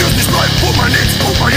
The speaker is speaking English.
Just nicht bleiben, wo my nichts, wo man